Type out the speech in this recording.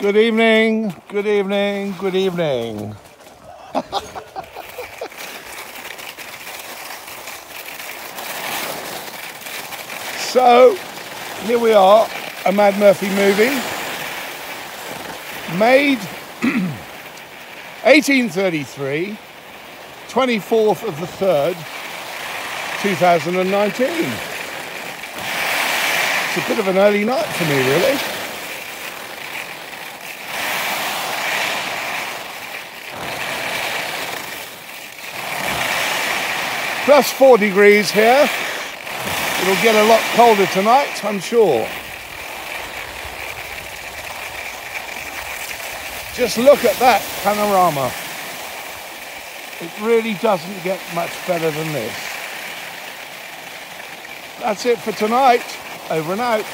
Good evening, good evening, good evening. so, here we are, a Mad Murphy movie, made 1833, 24th of the 3rd, 2019. It's a bit of an early night for me, really. Plus four degrees here. It'll get a lot colder tonight, I'm sure. Just look at that panorama. It really doesn't get much better than this. That's it for tonight. Over and out.